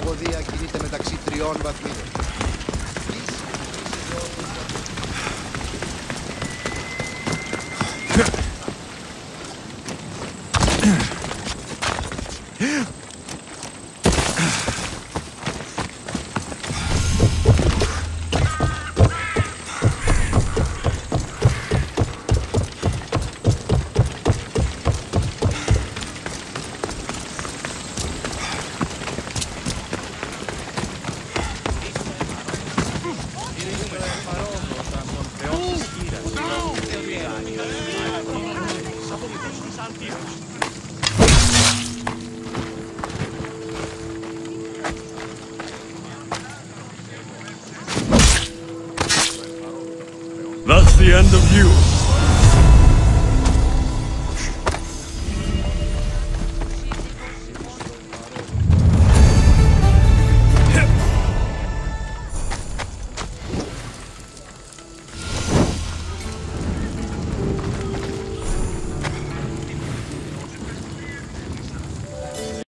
τραγωδία κινείται μεταξύ τριών βαθμίδων. That's the end of you.